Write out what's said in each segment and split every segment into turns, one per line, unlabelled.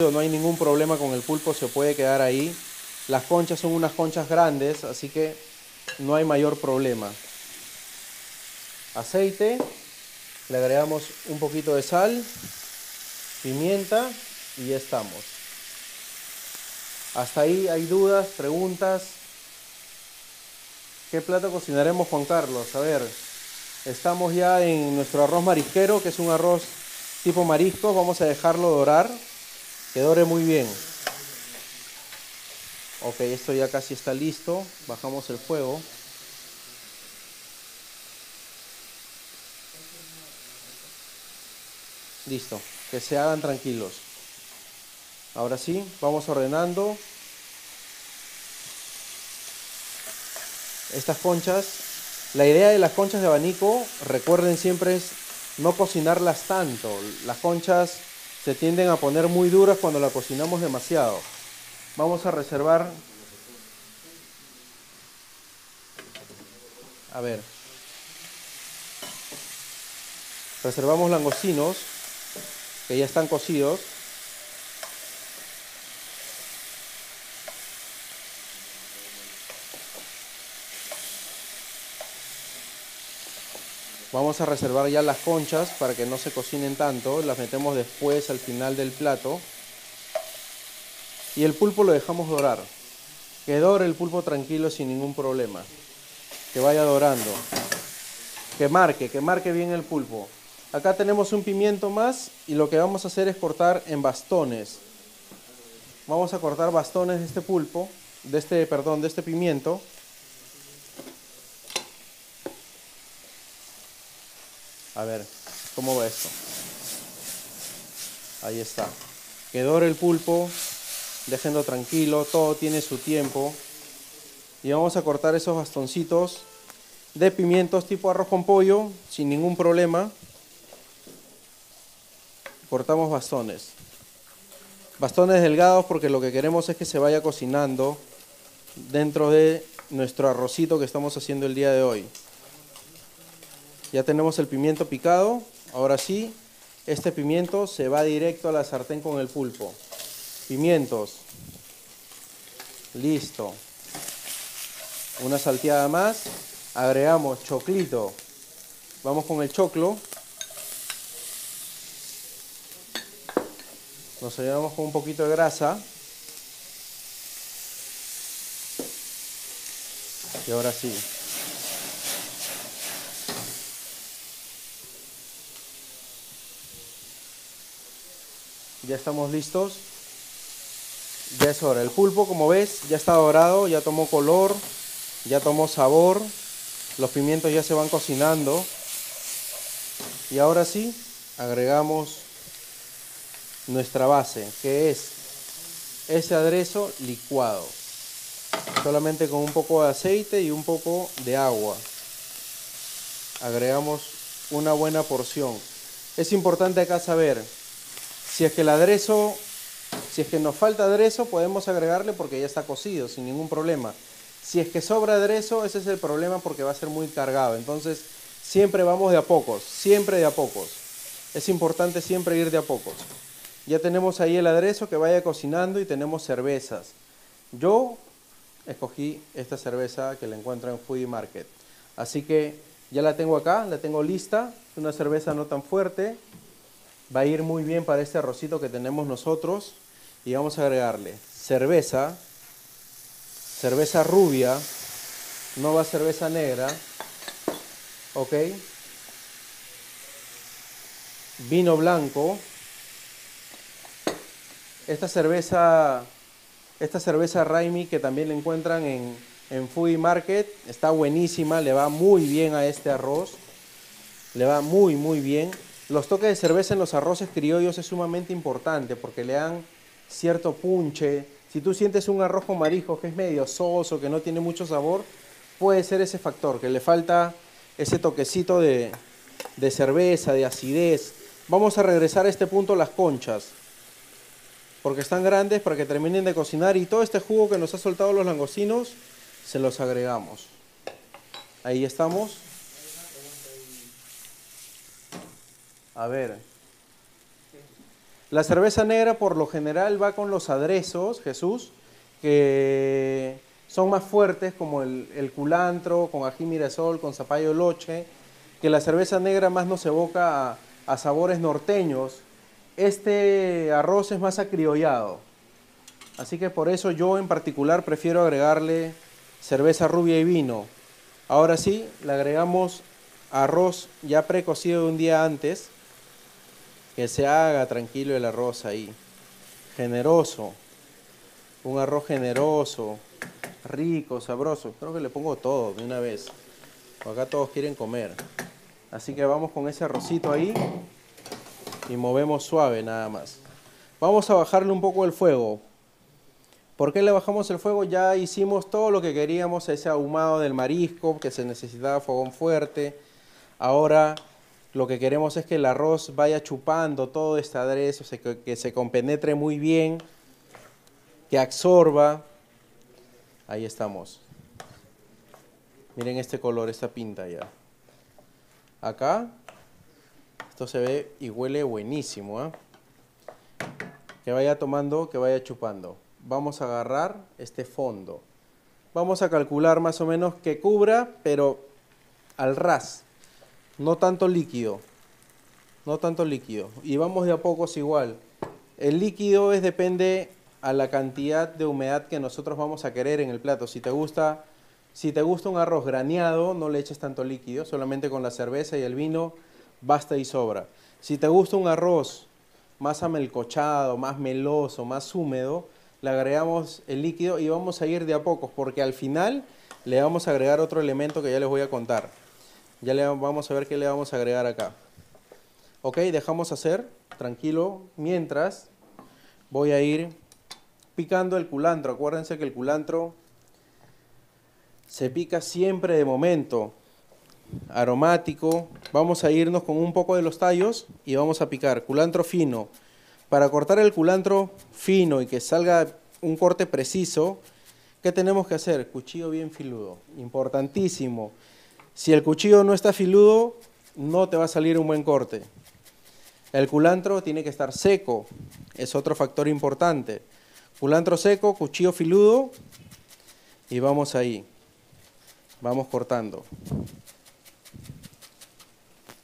no hay ningún problema con el pulpo, se puede quedar ahí. Las conchas son unas conchas grandes, así que no hay mayor problema. Aceite, le agregamos un poquito de sal, pimienta y ya estamos. Hasta ahí hay dudas, preguntas. ¿Qué plato cocinaremos Juan Carlos? A ver, estamos ya en nuestro arroz marisquero, que es un arroz tipo marisco. Vamos a dejarlo dorar que dore muy bien. Ok, esto ya casi está listo. Bajamos el fuego. Listo, que se hagan tranquilos. Ahora sí, vamos ordenando. Estas conchas, la idea de las conchas de abanico, recuerden siempre es no cocinarlas tanto. Las conchas se tienden a poner muy duras cuando la cocinamos demasiado. Vamos a reservar, a ver, reservamos langostinos que ya están cocidos. Vamos a reservar ya las conchas para que no se cocinen tanto. Las metemos después al final del plato. Y el pulpo lo dejamos dorar. Que dore el pulpo tranquilo sin ningún problema. Que vaya dorando. Que marque, que marque bien el pulpo. Acá tenemos un pimiento más y lo que vamos a hacer es cortar en bastones. Vamos a cortar bastones de este pulpo, de este, perdón, de este pimiento. A ver, ¿cómo va esto? Ahí está. Que dore el pulpo, déjenlo tranquilo, todo tiene su tiempo. Y vamos a cortar esos bastoncitos de pimientos tipo arroz con pollo, sin ningún problema. Cortamos bastones. Bastones delgados porque lo que queremos es que se vaya cocinando dentro de nuestro arrocito que estamos haciendo el día de hoy. Ya tenemos el pimiento picado. Ahora sí, este pimiento se va directo a la sartén con el pulpo. Pimientos. Listo. Una salteada más. Agregamos choclito. Vamos con el choclo. Nos ayudamos con un poquito de grasa. Y ahora sí. Ya estamos listos. Ya es hora. El pulpo, como ves, ya está dorado, ya tomó color, ya tomó sabor. Los pimientos ya se van cocinando. Y ahora sí, agregamos nuestra base, que es ese aderezo licuado. Solamente con un poco de aceite y un poco de agua. Agregamos una buena porción. Es importante acá saber si es que el aderezo, si es que nos falta aderezo, podemos agregarle porque ya está cocido, sin ningún problema. Si es que sobra aderezo, ese es el problema porque va a ser muy cargado. Entonces, siempre vamos de a pocos, siempre de a pocos. Es importante siempre ir de a pocos. Ya tenemos ahí el aderezo que vaya cocinando y tenemos cervezas. Yo escogí esta cerveza que la encuentro en Foodie Market. Así que ya la tengo acá, la tengo lista. Una cerveza no tan fuerte, va a ir muy bien para este arrocito que tenemos nosotros. Y vamos a agregarle cerveza, cerveza rubia, no va cerveza negra, ok, vino blanco, esta cerveza, esta cerveza Raimi que también la encuentran en, en Foodie Market, está buenísima, le va muy bien a este arroz, le va muy muy bien. Los toques de cerveza en los arroces criollos es sumamente importante porque le dan cierto punche. Si tú sientes un arroz con que es medio soso, que no tiene mucho sabor, puede ser ese factor, que le falta ese toquecito de, de cerveza, de acidez. Vamos a regresar a este punto las conchas, porque están grandes para que terminen de cocinar y todo este jugo que nos ha soltado los langostinos se los agregamos. Ahí estamos. A ver. La cerveza negra por lo general va con los aderezos, Jesús, que son más fuertes como el, culantro, con ají mirasol, con zapallo loche, que la cerveza negra más nos evoca a, sabores norteños. Este arroz es más acriollado. Así que por eso yo en particular prefiero agregarle cerveza rubia y vino. Ahora sí, le agregamos arroz ya precocido de un día antes que se haga tranquilo el arroz ahí. Generoso. Un arroz generoso, rico, sabroso. Creo que le pongo todo de una vez. Acá todos quieren comer. Así que vamos con ese arrocito ahí y movemos suave nada más. Vamos a bajarle un poco el fuego. ¿Por qué le bajamos el fuego? Ya hicimos todo lo que queríamos, ese ahumado del marisco, que se necesitaba fogón fuerte. Ahora lo que queremos es que el arroz vaya chupando todo este aderezo, que se compenetre muy bien, que absorba. Ahí estamos. Miren este color, esta pinta ya. Acá, esto se ve y huele buenísimo. ¿ah? Que vaya tomando, que vaya chupando. Vamos a agarrar este fondo. Vamos a calcular más o menos que cubra, pero al ras no tanto líquido, no tanto líquido. Y vamos de a pocos igual. El líquido es depende a la cantidad de humedad que nosotros vamos a querer en el plato. Si te gusta, si te gusta un arroz graneado, no le eches tanto líquido, solamente con la cerveza y el vino basta y sobra. Si te gusta un arroz más amelcochado, más meloso, más húmedo, le agregamos el líquido y vamos a ir de a pocos, porque al final le vamos a agregar otro elemento que ya les voy a contar. Ya le vamos a ver qué le vamos a agregar acá. Ok, dejamos hacer, tranquilo, mientras voy a ir picando el culantro. Acuérdense que el culantro se pica siempre de momento, aromático. Vamos a irnos con un poco de los tallos y vamos a picar culantro fino. Para cortar el culantro fino y que salga un corte preciso, ¿qué tenemos que hacer? Cuchillo bien filudo, importantísimo. Si el cuchillo no está filudo, no te va a salir un buen corte. El culantro tiene que estar seco, es otro factor importante. Culantro seco, cuchillo filudo y vamos ahí. Vamos cortando.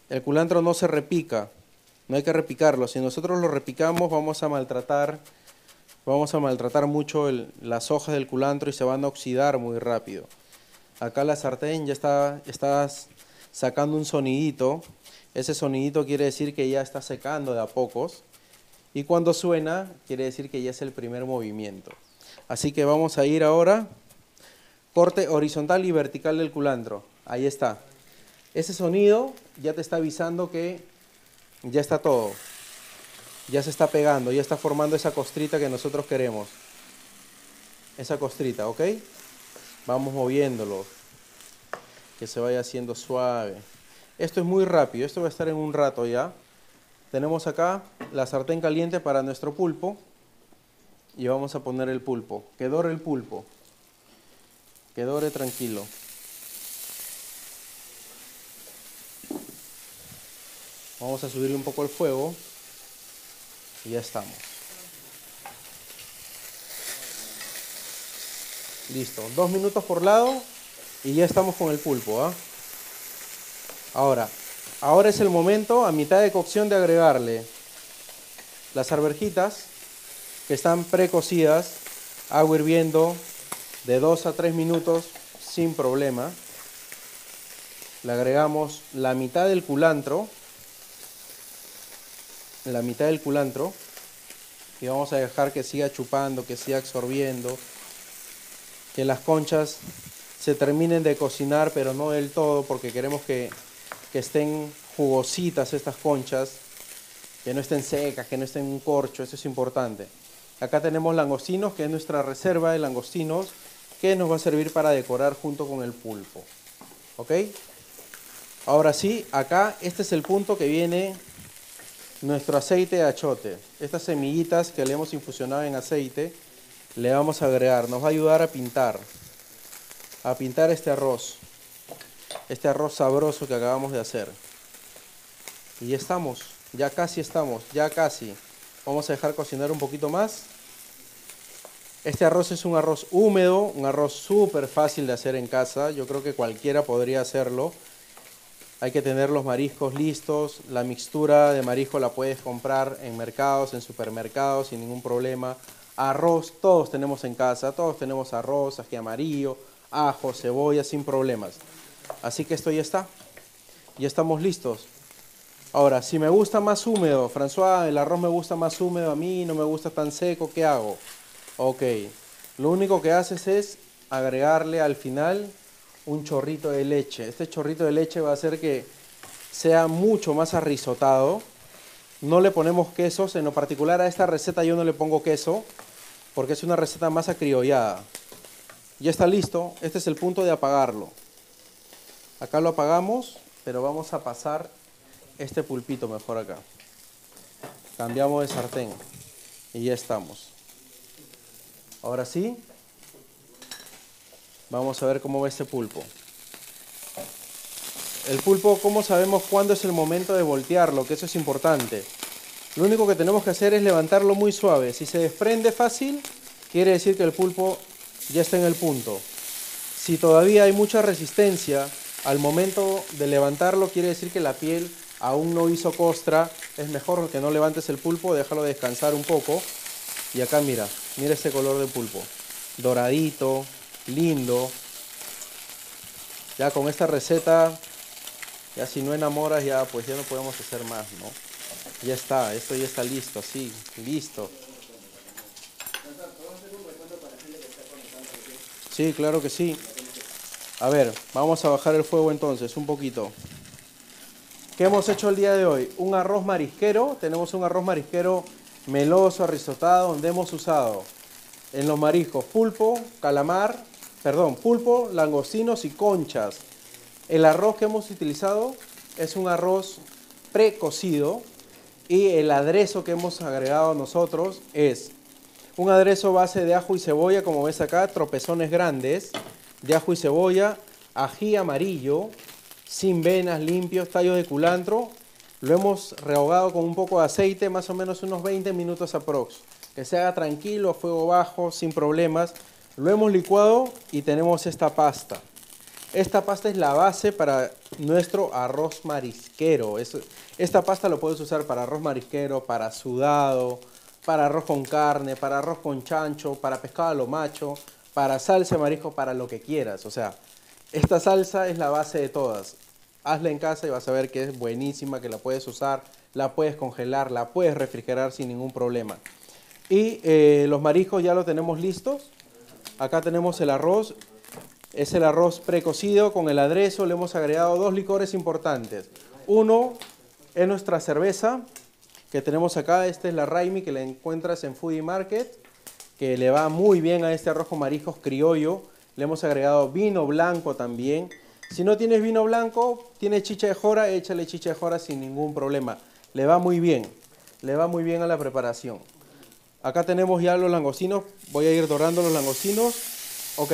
El culantro no se repica, no hay que repicarlo. Si nosotros lo repicamos vamos a maltratar, vamos a maltratar mucho las hojas del culantro y se van a oxidar muy rápido. Acá la sartén ya está, sacando un sonidito. Ese sonidito quiere decir que ya está secando de a pocos. Y cuando suena, quiere decir que ya es el primer movimiento. Así que vamos a ir ahora, corte horizontal y vertical del culantro. Ahí está. Ese sonido ya te está avisando que ya está todo. Ya se está pegando, ya está formando esa costrita que nosotros queremos. Esa costrita, ¿ok? Vamos moviéndolo, que se vaya haciendo suave. Esto es muy rápido, esto va a estar en un rato ya. Tenemos acá la sartén caliente para nuestro pulpo y vamos a poner el pulpo. Que dore el pulpo, que dore tranquilo. Vamos a subirle un poco el fuego y ya estamos. Listo, dos minutos por lado y ya estamos con el pulpo. ¿ah? Ahora, ahora es el momento a mitad de cocción de agregarle las arvejitas que están precocidas, agua hirviendo de 2 a 3 minutos sin problema. Le agregamos la mitad del culantro, la mitad del culantro y vamos a dejar que siga chupando, que siga absorbiendo que las conchas se terminen de cocinar, pero no del todo, porque queremos que, estén jugositas estas conchas, que no estén secas, que no estén un corcho, eso es importante. Acá tenemos langostinos, que es nuestra reserva de langostinos, que nos va a servir para decorar junto con el pulpo. ¿Ok? Ahora sí, acá este es el punto que viene nuestro aceite de achote. Estas semillitas que le hemos infusionado en aceite, le vamos a agregar, nos va a ayudar a pintar, a pintar este arroz, este arroz sabroso que acabamos de hacer. Y estamos, ya casi estamos, ya casi. Vamos a dejar cocinar un poquito más. Este arroz es un arroz húmedo, un arroz súper fácil de hacer en casa. Yo creo que cualquiera podría hacerlo. Hay que tener los mariscos listos. La mixtura de marisco la puedes comprar en mercados, en supermercados sin ningún problema. Arroz, todos tenemos en casa. Todos tenemos arroz, ají amarillo, ajo, cebolla, sin problemas. Así que esto ya está. Ya estamos listos. Ahora, si me gusta más húmedo, François, el arroz me gusta más húmedo, a mí no me gusta tan seco, ¿qué hago? Ok, lo único que haces es agregarle al final un chorrito de leche. Este chorrito de leche va a hacer que sea mucho más arrisotado. No le ponemos quesos, en lo particular a esta receta yo no le pongo queso, porque es una receta más acriollada. Ya está listo, este es el punto de apagarlo. Acá lo apagamos, pero vamos a pasar este pulpito mejor acá. Cambiamos de sartén y ya estamos. Ahora sí, vamos a ver cómo va este pulpo. El pulpo, ¿cómo sabemos cuándo es el momento de voltearlo? Que eso es importante. Lo único que tenemos que hacer es levantarlo muy suave. Si se desprende fácil, quiere decir que el pulpo ya está en el punto. Si todavía hay mucha resistencia al momento de levantarlo, quiere decir que la piel aún no hizo costra. Es mejor que no levantes el pulpo, déjalo descansar un poco. Y acá mira, Mira este color de pulpo. Doradito, lindo. Ya con esta receta, ya si no enamoras, ya pues ya no podemos hacer más, ¿no? Ya está, esto ya está listo, sí, listo. Sí, claro que sí. A ver, vamos a bajar el fuego entonces, un poquito. ¿Qué hemos hecho el día de hoy? Un arroz marisquero. Tenemos un arroz marisquero meloso, arrisotado, donde hemos usado en los mariscos pulpo, calamar, perdón, pulpo, langostinos y conchas. El arroz que hemos utilizado es un arroz precocido y el aderezo que hemos agregado nosotros es un aderezo base de ajo y cebolla, como ves acá, tropezones grandes de ajo y cebolla, ají amarillo, sin venas, limpios, tallos de culantro, lo hemos rehogado con un poco de aceite, más o menos unos 20 minutos aprox. Que se haga tranquilo, a fuego bajo, sin problemas. Lo hemos licuado y tenemos esta pasta. Esta pasta es la base para nuestro arroz marisquero. esta pasta lo puedes usar para arroz marisquero, para sudado, para arroz con carne, para arroz con chancho, para pescado a lo macho, para salsa de marisco, para lo que quieras. O sea, esta salsa es la base de todas hazla en casa y vas a ver que es buenísima, que la puedes usar, la puedes congelar, la puedes refrigerar sin ningún problema. Y eh, los mariscos ya los tenemos listos. Acá tenemos el arroz. Es el arroz precocido con el aderezo. Le hemos agregado dos licores importantes. Uno es nuestra cerveza que tenemos acá. Esta es la Raimi que la encuentras en Foodie Market, que le va muy bien a este arroz con criollo. Le hemos agregado vino blanco también. Si no tienes vino blanco, tienes chicha de jora, échale chicha de jora sin ningún problema. Le va muy bien, le va muy bien a la preparación. Acá tenemos ya los langostinos, voy a ir dorando los langostinos. Ok,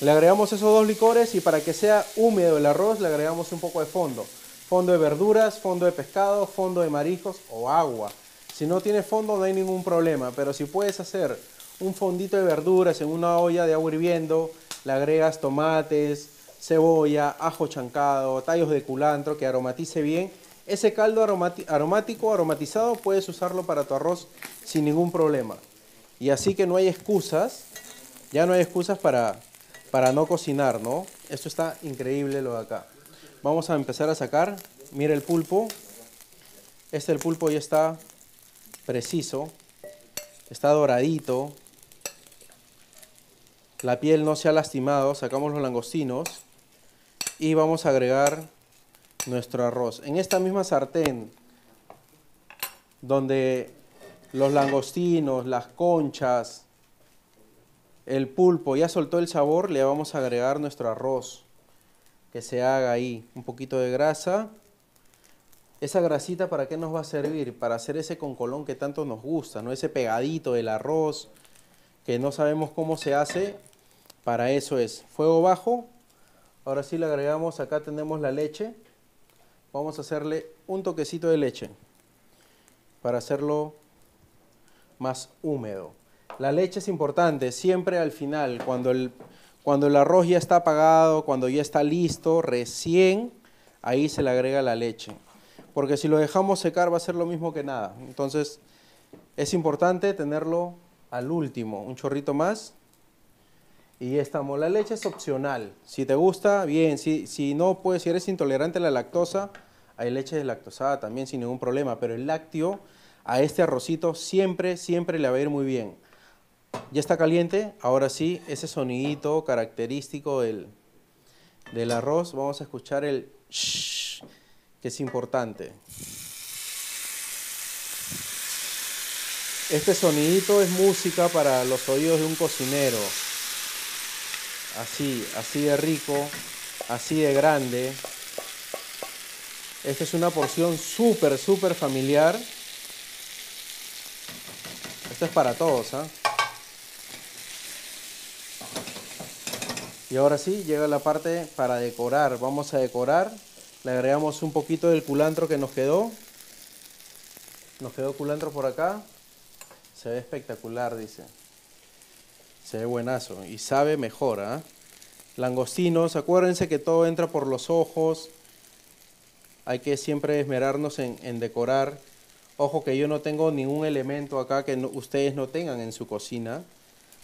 le agregamos esos dos licores y para que sea húmedo el arroz le agregamos un poco de fondo. Fondo de verduras, fondo de pescado, fondo de mariscos o agua. Si no tiene fondo no hay ningún problema, pero si puedes hacer un fondito de verduras en una olla de agua hirviendo, le agregas tomates, cebolla, ajo chancado, tallos de culantro que aromatice bien. Ese caldo aromático, aromatizado, puedes usarlo para tu arroz sin ningún problema. Y así que no hay excusas, ya no hay excusas para, para no cocinar, ¿no? Esto está increíble lo de acá. Vamos a empezar a sacar. Mira el pulpo. Este el pulpo ya está preciso. Está doradito. La piel no se ha lastimado. Sacamos los langostinos y vamos a agregar nuestro arroz. En esta misma sartén donde los langostinos, las conchas, el pulpo ya soltó el sabor, le vamos a agregar nuestro arroz que se haga ahí, un poquito de grasa. Esa grasita para qué nos va a servir? Para hacer ese concolón que tanto nos gusta, ¿no? Ese pegadito del arroz que no sabemos cómo se hace, para eso es fuego bajo Ahora sí le agregamos, acá tenemos la leche. Vamos a hacerle un toquecito de leche para hacerlo más húmedo. La leche es importante, siempre al final, cuando el, cuando el arroz ya está apagado, cuando ya está listo, recién, ahí se le agrega la leche. Porque si lo dejamos secar va a ser lo mismo que nada. Entonces, es importante tenerlo al último, un chorrito más. Y ya estamos. La leche es opcional. Si te gusta, bien. Si, si no, puedes, si eres intolerante a la lactosa, hay leche deslactosada también sin ningún problema. Pero el lácteo a este arrocito siempre, siempre le va a ir muy bien. Ya está caliente. Ahora sí, ese sonidito característico del, del arroz. Vamos a escuchar el shh, que es importante. Este sonidito es música para los oídos de un cocinero. Así, así de rico, así de grande. Esta es una porción súper, súper familiar. Esto es para todos, ¿ah? Y ahora sí, llega la parte para decorar. Vamos a decorar. Le agregamos un poquito del culantro que nos quedó. Nos quedó culantro por acá. Se ve espectacular, dice. Se ve buenazo. Y sabe mejor, ¿ah? Langostinos. Acuérdense que todo entra por los ojos. Hay que siempre esmerarnos en, decorar. Ojo que yo no tengo ningún elemento acá que ustedes no tengan en su cocina.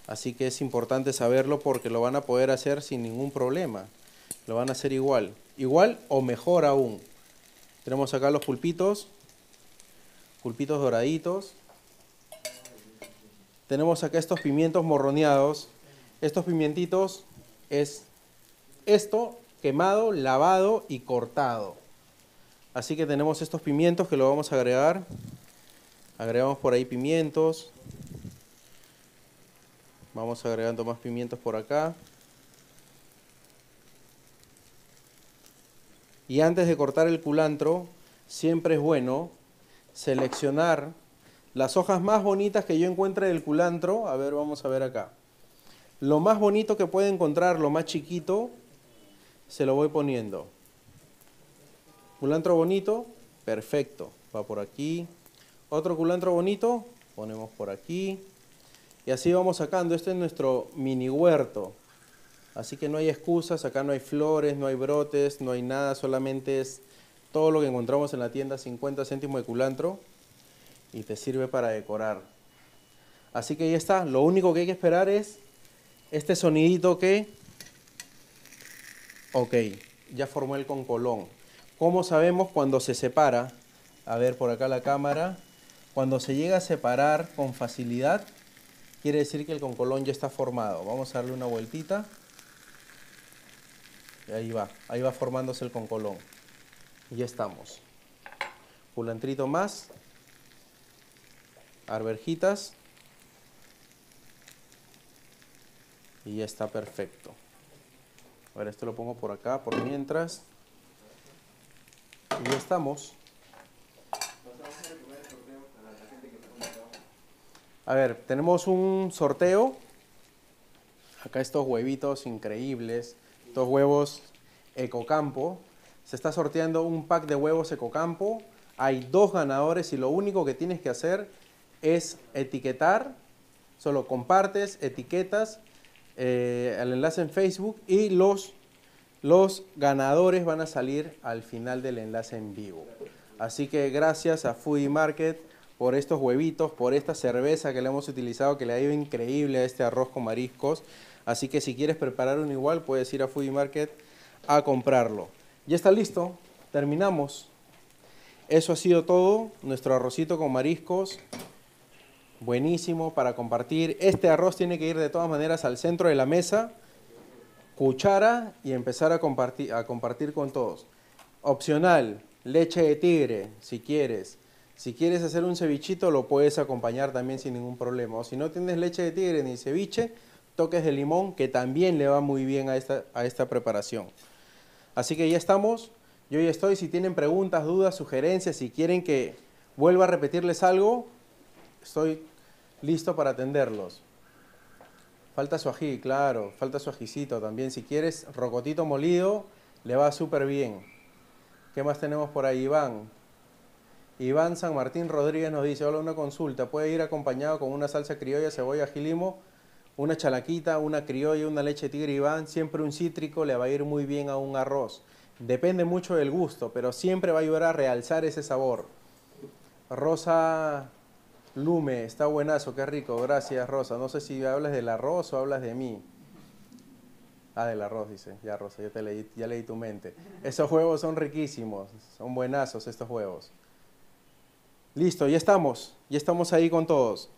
Así que es importante saberlo porque lo van a poder hacer sin ningún problema. Lo van a hacer igual. Igual o mejor aún. Tenemos acá los pulpitos. Pulpitos doraditos. Tenemos acá estos pimientos morroneados. Estos pimientitos es esto quemado, lavado y cortado. Así que tenemos estos pimientos que lo vamos a agregar. Agregamos por ahí pimientos. Vamos agregando más pimientos por acá. Y antes de cortar el culantro, siempre es bueno seleccionar las hojas más bonitas que yo encuentre del culantro. A ver, vamos a ver acá. Lo más bonito que puede encontrar, lo más chiquito, se lo voy poniendo. Culantro bonito, perfecto. Va por aquí. Otro culantro bonito, ponemos por aquí. Y así vamos sacando. Este es nuestro mini huerto. Así que no hay excusas, acá no hay flores, no hay brotes, no hay nada, solamente es todo lo que encontramos en la tienda, 50 céntimos de culantro y te sirve para decorar. Así que ya está, lo único que hay que esperar es este sonidito que, ok, ya formó el concolón. ¿Cómo sabemos cuando se separa? A ver por acá la cámara. Cuando se llega a separar con facilidad, quiere decir que el concolón ya está formado. Vamos a darle una vueltita. Y ahí va, ahí va formándose el concolón. Y ya estamos. Culantrito más. Arberjitas. Y ya está perfecto. Ahora esto lo pongo por acá por mientras. Y ya estamos. A ver, tenemos un sorteo. Acá estos huevitos increíbles. Estos huevos Ecocampo. Se está sorteando un pack de huevos Ecocampo. Hay dos ganadores y lo único que tienes que hacer es etiquetar. Solo compartes, etiquetas eh, el enlace en Facebook y los, los ganadores van a salir al final del enlace en vivo. Así que gracias a Foodie Market por estos huevitos, por esta cerveza que le hemos utilizado, que le ha ido increíble a este arroz con mariscos. Así que si quieres preparar un igual, puedes ir a Foodie Market a comprarlo. Ya está listo, terminamos. Eso ha sido todo, nuestro arrocito con mariscos. Buenísimo para compartir. Este arroz tiene que ir de todas maneras al centro de la mesa, cuchara y empezar a compartir, a compartir con todos. Opcional, leche de tigre, si quieres si quieres hacer un cevichito, lo puedes acompañar también sin ningún problema. O si no tienes leche de tigre ni ceviche, toques de limón, que también le va muy bien a esta, a esta preparación. Así que ya estamos. Yo ya estoy. Si tienen preguntas, dudas, sugerencias, si quieren que vuelva a repetirles algo, estoy listo para atenderlos. Falta su ají, claro. Falta su ajicito también. Si quieres rocotito molido, le va súper bien. ¿Qué más tenemos por ahí, Iván? Iván San Martín Rodríguez nos dice, hola, una consulta, puede ir acompañado con una salsa criolla, cebolla, gilimo, una chalaquita, una criolla, una leche tigre Iván, siempre un cítrico le va a ir muy bien a un arroz. Depende mucho del gusto, pero siempre va a ayudar a realzar ese sabor. Rosa Lume, está buenazo, qué rico, gracias Rosa. No sé si hablas del arroz o hablas de mí. Ah, del arroz, dice. Ya, Rosa, ya, te leí, ya leí tu mente. Esos huevos son riquísimos, son buenazos estos huevos. Listo, ya estamos, ya estamos ahí con todos.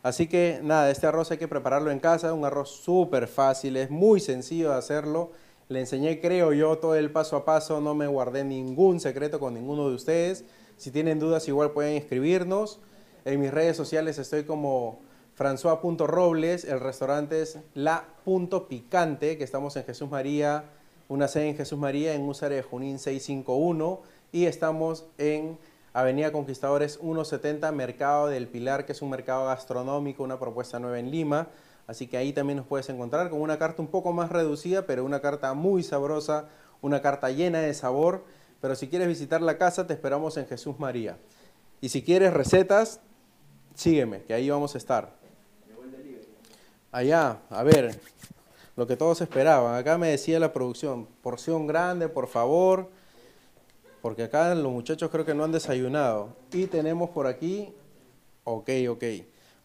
Así que nada, este arroz hay que prepararlo en casa, un arroz súper fácil, es muy sencillo de hacerlo. Le enseñé, creo yo, todo el paso a paso, no me guardé ningún secreto con ninguno de ustedes. Si tienen dudas, igual pueden escribirnos. En mis redes sociales estoy como François.robles, el restaurante es la.picante, que estamos en Jesús María, una sede en Jesús María, en Usare de Junín 651, y estamos en Avenida Conquistadores 170, Mercado del Pilar, que es un mercado gastronómico, una propuesta nueva en Lima. Así que ahí también nos puedes encontrar con una carta un poco más reducida, pero una carta muy sabrosa, una carta llena de sabor. Pero si quieres visitar la casa, te esperamos en Jesús María. Y si quieres recetas, sígueme, que ahí vamos a estar. Allá, a ver, lo que todos esperaban. Acá me decía la producción, porción grande, por favor porque acá los muchachos creo que no han desayunado. Y tenemos por aquí, ok, ok,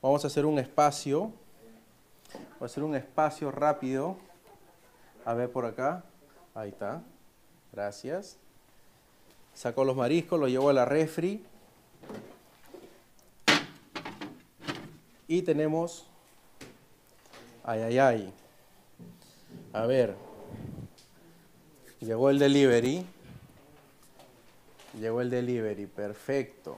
vamos a hacer un espacio, voy a hacer un espacio rápido, a ver por acá, ahí está, gracias. Saco los mariscos, los llevo a la refri. Y tenemos, ay, ay, ay, a ver, llegó el delivery. Llegó el delivery, perfecto.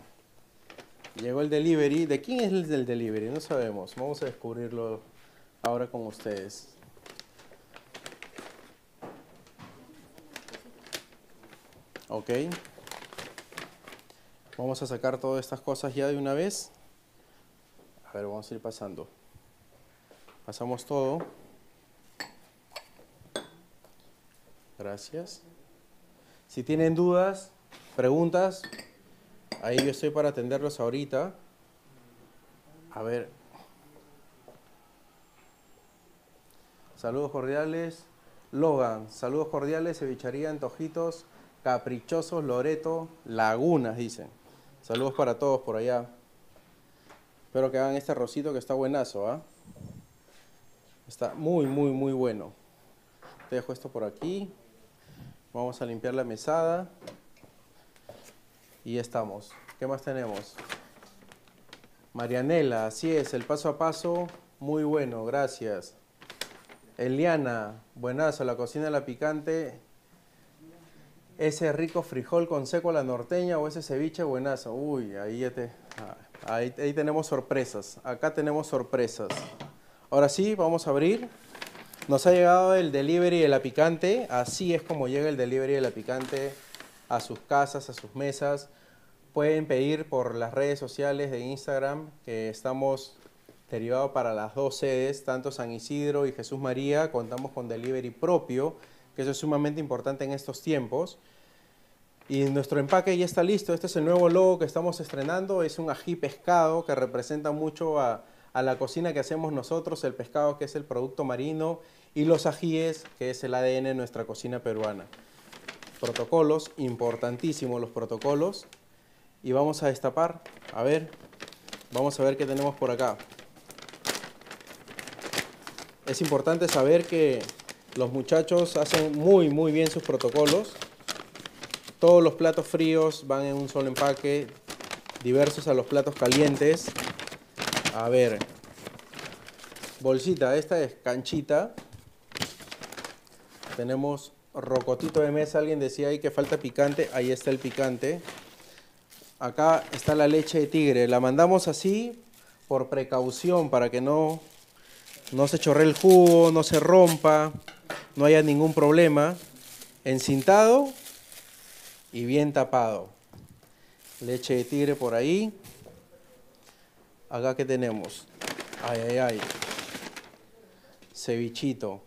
Llegó el delivery. ¿De quién es el del delivery? No sabemos. Vamos a descubrirlo ahora con ustedes. Ok. Vamos a sacar todas estas cosas ya de una vez. A ver, vamos a ir pasando. Pasamos todo. Gracias. Si tienen dudas, preguntas, ahí yo estoy para atenderlos ahorita. A ver. Saludos cordiales. Logan, saludos cordiales, cevichería Antojitos, Caprichosos, Loreto, Lagunas, dicen. Saludos para todos por allá. Espero que hagan este arrocito que está buenazo, ¿ah? Está muy, muy, muy bueno. Te dejo esto por aquí. Vamos a limpiar la mesada. Y estamos. ¿Qué más tenemos? Marianela, así es, el paso a paso, muy bueno, gracias. Eliana, buenazo, la cocina de la picante. Ese rico frijol con seco a la norteña o ese ceviche, buenazo. Uy, ahí ya te. Ah, ahí, ahí tenemos sorpresas. Acá tenemos sorpresas. Ahora sí, vamos a abrir. Nos ha llegado el delivery de la picante. Así es como llega el delivery de la picante a sus casas, a sus mesas pueden pedir por las redes sociales de Instagram que estamos derivados para las dos sedes, tanto San Isidro y Jesús María. Contamos con delivery propio, que eso es sumamente importante en estos tiempos. Y nuestro empaque ya está listo. Este es el nuevo logo que estamos estrenando. Es un ají pescado que representa mucho a, a la cocina que hacemos nosotros, el pescado que es el producto marino y los ajíes que es el ADN de nuestra cocina peruana. Protocolos, importantísimos los protocolos y vamos a destapar. A ver, vamos a ver qué tenemos por acá. Es importante saber que los muchachos hacen muy muy bien sus protocolos. Todos los platos fríos van en un solo empaque, diversos a los platos calientes. A ver, bolsita, esta es canchita. Tenemos rocotito de mesa, alguien decía ahí que falta picante, ahí está el picante. Acá está la leche de tigre. La mandamos así por precaución para que no, no se chorre el jugo, no se rompa, no haya ningún problema. Encintado y bien tapado. Leche de tigre por ahí. Acá que tenemos. Ay, ay, ay. Cevichito.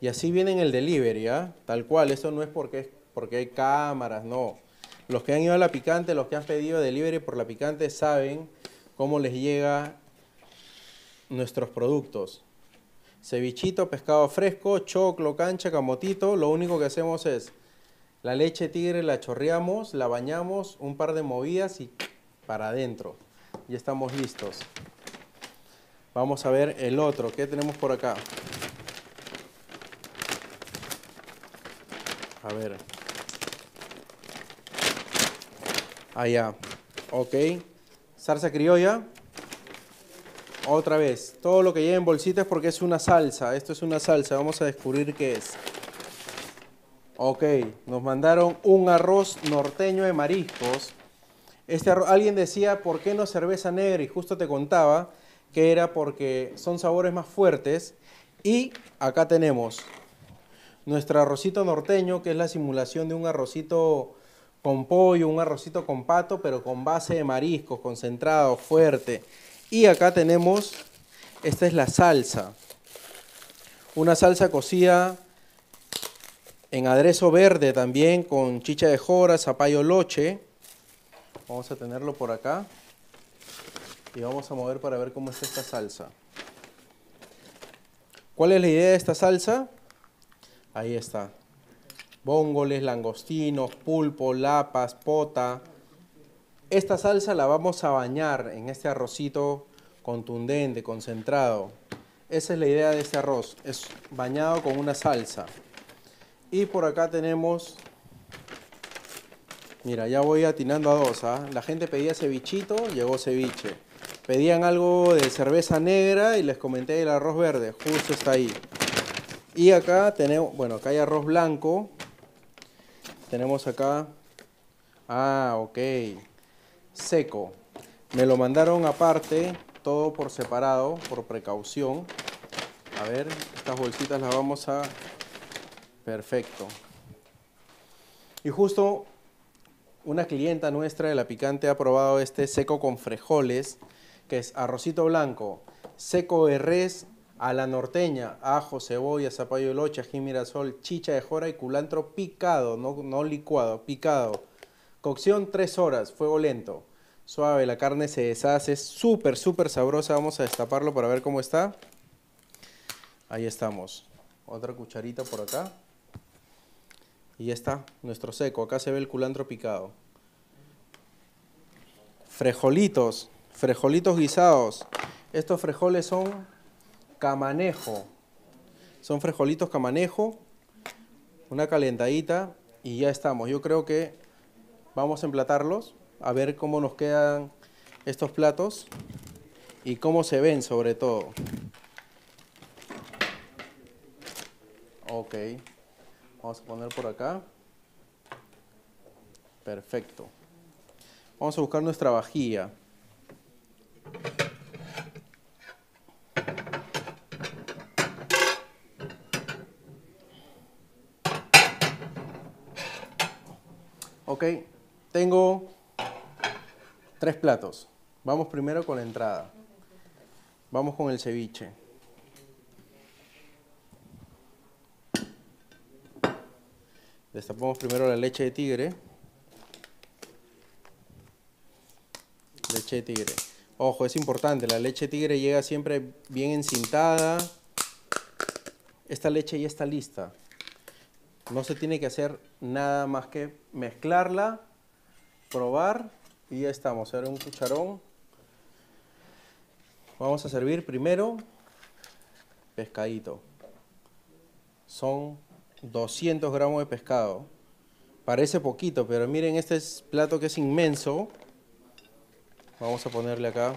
Y así viene en el delivery, ¿ah? Tal cual. Eso no es porque, porque hay cámaras, no Los que han ido a la picante, los que han pedido delivery por la picante, saben cómo les llega nuestros productos. Cevichito, pescado fresco, choclo, cancha, camotito. Lo único que hacemos es la leche tigre la chorreamos, la bañamos, un par de movidas y para adentro. Ya estamos listos. Vamos a ver el otro. ¿Qué tenemos por acá? A ver. Allá. Ok. Salsa criolla. Otra vez. Todo lo que lleva en bolsita es porque es una salsa. Esto es una salsa. Vamos a descubrir qué es. Ok. Nos mandaron un arroz norteño de mariscos. Este alguien decía, ¿por qué no cerveza negra? Y justo te contaba que era porque son sabores más fuertes. Y acá tenemos nuestro arrocito norteño, que es la simulación de un arrocito con pollo, un arrocito con pato, pero con base de mariscos, concentrado, fuerte. Y acá tenemos, esta es la salsa. Una salsa cocida en aderezo verde también, con chicha de jora, zapallo loche. Vamos a tenerlo por acá. Y vamos a mover para ver cómo está esta salsa. ¿Cuál es la idea de esta salsa? Ahí está. Bóngoles, langostinos, pulpo, lapas, pota. Esta salsa la vamos a bañar en este arrocito contundente, concentrado. Esa es la idea de este arroz. Es bañado con una salsa. Y por acá tenemos... Mira, ya voy atinando a dos. ¿ah? La gente pedía cevichito, llegó ceviche. Pedían algo de cerveza negra y les comenté el arroz verde. Justo está ahí. Y acá tenemos, bueno, acá hay arroz blanco. Tenemos acá, ah, ok, seco. Me lo mandaron aparte, todo por separado, por precaución. A ver, estas bolsitas las vamos a... Perfecto. Y justo una clienta nuestra de la picante ha probado este seco con frijoles, que es arrocito blanco, seco de res a la norteña, ajo, cebolla, zapallo de locha, ají mirasol, chicha de jora y culantro picado, no, no licuado, picado. Cocción 3 horas, fuego lento. Suave, la carne se deshace, súper, súper sabrosa. Vamos a destaparlo para ver cómo está. Ahí estamos. Otra cucharita por acá. Y ya está, nuestro seco. Acá se ve el culantro picado. Frejolitos, frejolitos guisados. Estos frejoles son camanejo. Son frijolitos camanejo, una calentadita y ya estamos. Yo creo que vamos a emplatarlos, a ver cómo nos quedan estos platos y cómo se ven sobre todo. Ok, vamos a poner por acá. Perfecto. Vamos a buscar nuestra vajilla. Ok, tengo tres platos. Vamos primero con la entrada. Vamos con el ceviche. Destapamos primero la leche de tigre. Leche de tigre. Ojo, es importante, la leche de tigre llega siempre bien encintada. Esta leche ya está lista. No se tiene que hacer nada más que mezclarla, probar y ya estamos. Ahora un cucharón. Vamos a servir primero pescadito. Son 200 gramos de pescado. Parece poquito, pero miren este plato que es inmenso. Vamos a ponerle acá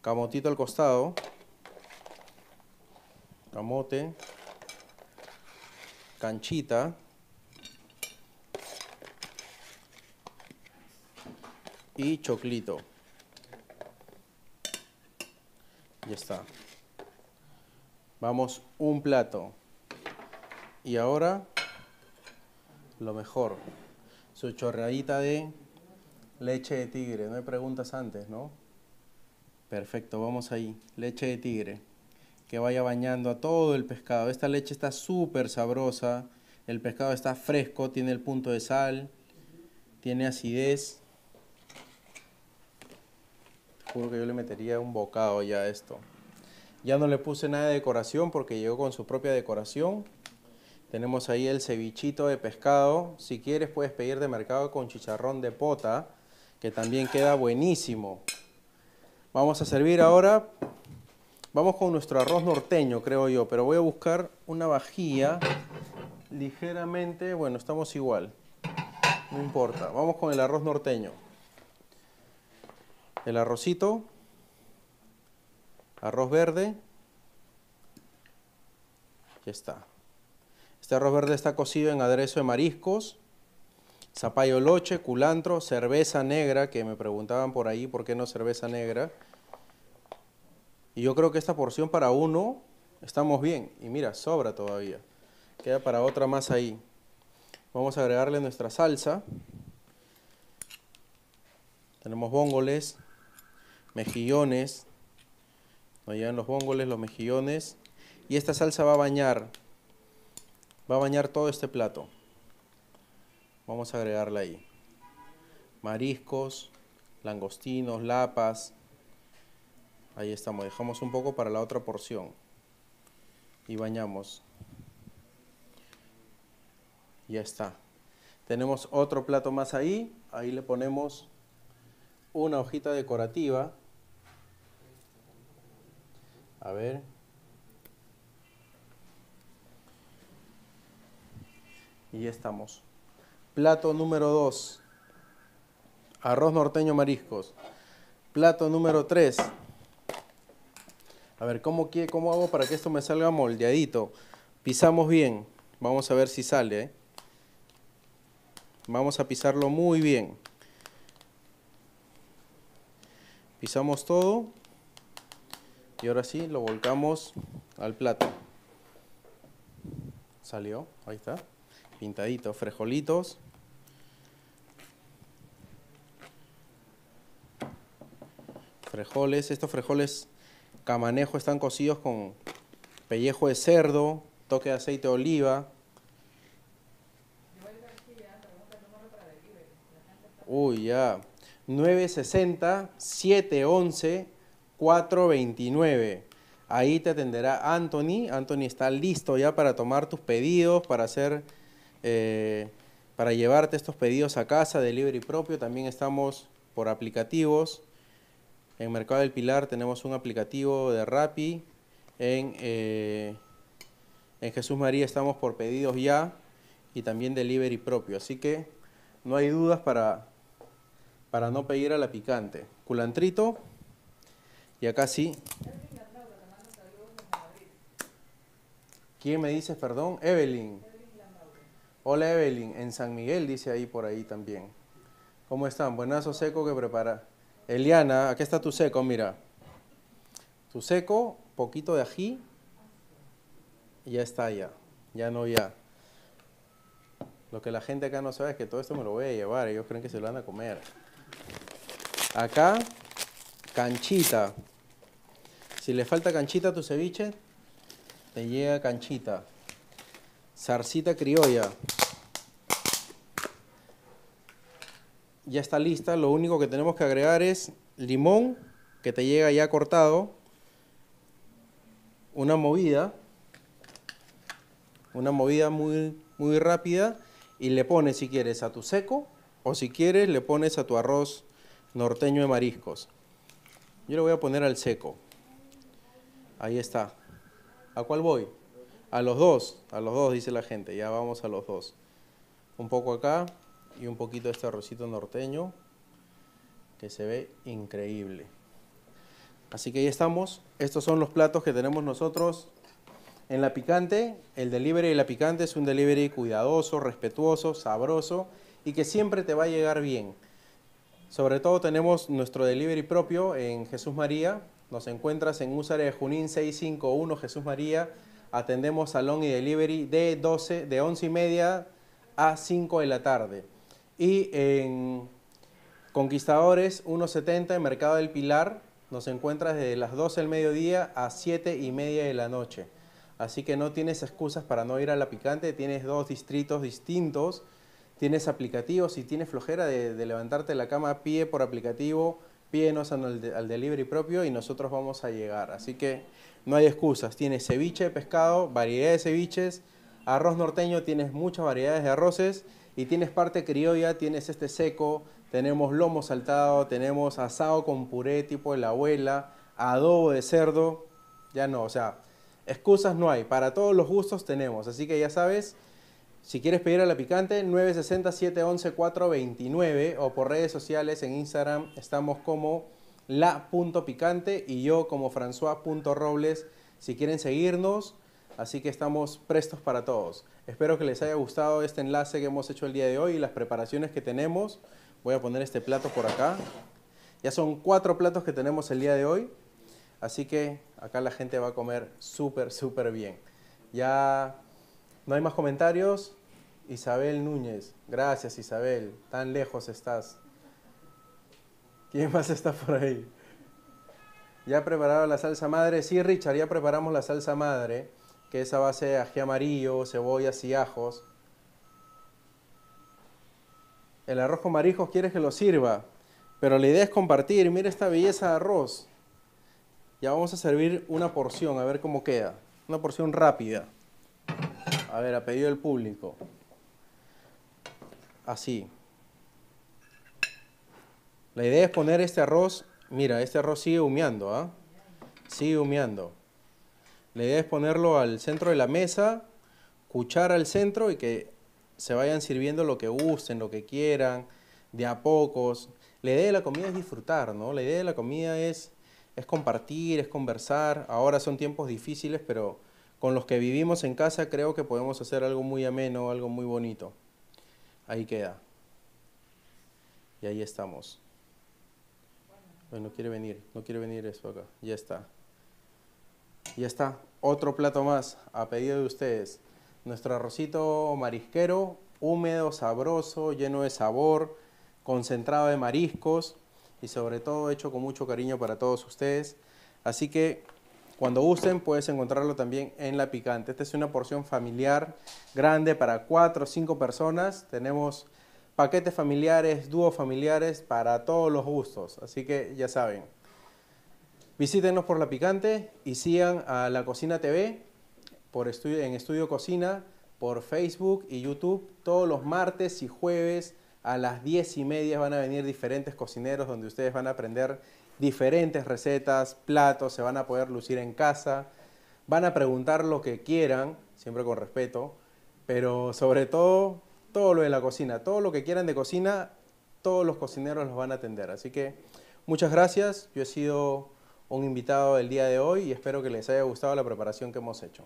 camotito al costado. Camote canchita. Y choclito. Ya está. Vamos un plato. Y ahora lo mejor. Su chorreadita de leche de tigre. No hay preguntas antes, ¿no? Perfecto, vamos ahí. Leche de tigre que vaya bañando a todo el pescado. Esta leche está súper sabrosa, el pescado está fresco, tiene el punto de sal Tiene acidez. Juro que yo le metería un bocado ya a esto. Ya no le puse nada de decoración porque llegó con su propia decoración. Tenemos ahí el cevichito de pescado. Si quieres puedes pedir de mercado con chicharrón de pota, que también queda buenísimo. Vamos a servir ahora. Vamos con nuestro arroz norteño, creo yo, pero voy a buscar una vajilla ligeramente, bueno, estamos igual. No importa. Vamos con el arroz norteño. El arrocito arroz verde. Aquí está. Este arroz verde está cocido en aderezo de mariscos, zapallo loche, culantro, cerveza negra, que me preguntaban por ahí por qué no cerveza negra. Y yo creo que esta porción para uno estamos bien. Y mira, sobra todavía. Queda para otra más ahí. Vamos a agregarle nuestra salsa. Tenemos bongoles, mejillones, nos llegan los bongoles, los mejillones. Y esta salsa va a bañar, va a bañar todo este plato. Vamos a agregarla ahí. Mariscos, langostinos, lapas. Ahí estamos, dejamos un poco para la otra porción. Y bañamos. Ya está. Tenemos otro plato más ahí. Ahí le ponemos una hojita decorativa a ver. Y ya estamos. Plato número 2. Arroz norteño mariscos. Plato número 3. A ver, ¿cómo, ¿cómo hago para que esto me salga moldeadito? Pisamos bien. Vamos a ver si sale. ¿eh? Vamos a pisarlo muy bien. Pisamos todo. Y ahora sí, lo volcamos al plato. Salió, ahí está. Pintadito, frejolitos. Frejoles, estos frejoles camanejo están cocidos con pellejo de cerdo, toque de aceite de oliva. Uy, ya. 960 711 429. Ahí te atenderá Anthony. Anthony está listo ya para tomar tus pedidos, para hacer, eh, para llevarte estos pedidos a casa, delivery propio. También estamos por aplicativos. En Mercado del Pilar tenemos un aplicativo de Rappi. En, eh, en Jesús María estamos por pedidos ya y también delivery propio. Así que no hay dudas para, para no pedir a la picante. Culantrito y acá sí. ¿Quién me dice, perdón? Evelyn. Hola Evelyn, en San Miguel dice ahí por ahí también. ¿Cómo están? Buenazo seco que prepara. Eliana, aquí está tu seco, mira. Tu seco, poquito de ají. Y ya está ya. Ya no ya. Lo que la gente acá no sabe es que todo esto me lo voy a llevar. Ellos creen que se lo van a comer. Acá, canchita. Si le falta canchita a tu ceviche, te llega canchita. Zarcita criolla. Ya está lista. Lo único que tenemos que agregar es limón, que te llega ya cortado. Una movida. Una movida muy, muy rápida. Y le pones, si quieres, a tu seco. O si quieres, le pones a tu arroz norteño de mariscos. Yo le voy a poner al seco. Ahí está. ¿A cuál voy? A los dos, a los dos dice la gente, ya vamos a los dos. Un poco acá y un poquito de este arrocito norteño que se ve increíble. Así que ahí estamos. Estos son los platos que tenemos nosotros en La Picante. El delivery de La Picante es un delivery cuidadoso, respetuoso, sabroso y que siempre te va a llegar bien. Sobre todo tenemos nuestro delivery propio en Jesús María, nos encuentras en Usare de Junín 651 Jesús María. Atendemos salón y delivery de 12, de 11 y media a 5 de la tarde. Y en Conquistadores 170 en Mercado del Pilar nos encuentras desde las 12 del mediodía a 7 y media de la noche. Así que no tienes excusas para no ir a la picante, tienes dos distritos distintos tienes aplicativos, si tienes flojera de, levantarte de la cama, pie por aplicativo, pídenos al, al delivery propio y nosotros vamos a llegar. Así que no hay excusas. Tienes ceviche de pescado, variedad de ceviches, arroz norteño, tienes muchas variedades de arroces y tienes parte criolla, tienes este seco, tenemos lomo saltado, tenemos asado con puré tipo de la abuela, adobo de cerdo, ya no, o sea, excusas no hay, para todos los gustos tenemos, así que ya sabes, si quieres pedir a la picante, 960-711-429 o por redes sociales en Instagram estamos como la.picante y yo como François.robles si quieren seguirnos, así que estamos prestos para todos. Espero que les haya gustado este enlace que hemos hecho el día de hoy y las preparaciones que tenemos. Voy a poner este plato por acá. Ya son cuatro platos que tenemos el día de hoy. Así que acá la gente va a comer súper, súper bien. Ya no hay más comentarios. Isabel Núñez. Gracias Isabel. Tan lejos estás. ¿Quién más está por ahí? ¿Ya preparado la salsa madre? Sí, Richard, ya preparamos la salsa madre, que es a base de ají amarillo, cebollas y ajos. El arroz con marijos quieres que lo sirva, pero la idea es compartir. Mira esta belleza de arroz. Ya vamos a servir una porción, a ver cómo queda. Una porción rápida. A ver, a pedido del público. Así. La idea es poner este arroz. Mira, este arroz sigue humeando, ¿ah? Sigue humeando. La idea es ponerlo al centro de la mesa, cuchara al centro y que se vayan sirviendo lo que gusten, lo que quieran, de a pocos. La idea de la comida es disfrutar, ¿no? La idea de la comida es es compartir, es conversar. Ahora son tiempos difíciles, pero con los que vivimos en casa creo que podemos hacer algo muy ameno, algo muy bonito. Ahí queda. Y ahí estamos. Bueno, no quiere venir, no quiere venir eso acá. Ya está. Ya está. Otro plato más a pedido de ustedes. Nuestro arrocito marisquero, húmedo, sabroso, lleno de sabor, concentrado de mariscos y sobre todo hecho con mucho cariño para todos ustedes. Así que cuando gusten puedes encontrarlo también en La Picante. Esta es una porción familiar grande para cuatro o cinco personas. Tenemos paquetes familiares, dúos familiares para todos los gustos. Así que ya saben. Visítenos por La Picante y sigan a La Cocina TV por estudio, en Estudio Cocina por Facebook y YouTube todos los martes y jueves a las diez y media van a venir diferentes cocineros donde ustedes van a aprender diferentes recetas, platos, se van a poder lucir en casa, van a preguntar lo que quieran, siempre con respeto, pero sobre todo todo lo de la cocina, todo lo que quieran de cocina, todos los cocineros los van a atender. Así que muchas gracias, yo he sido un invitado el día de hoy y espero que les haya gustado la preparación que hemos hecho.